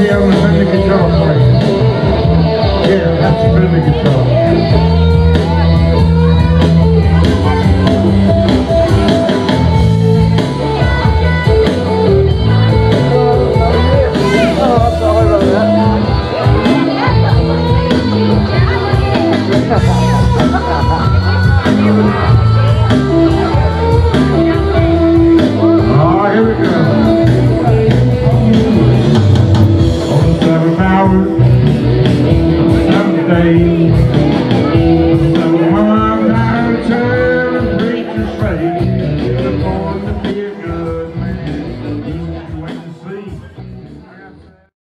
Nielsen back here on the guitar player. Yeah, that's the Fender guitar. On